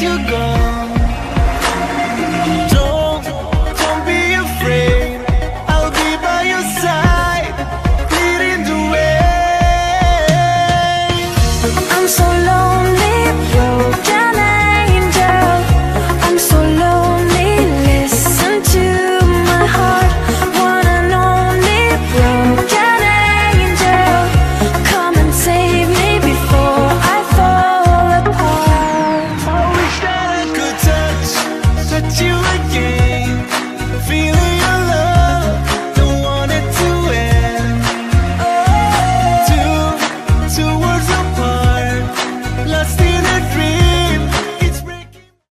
you go.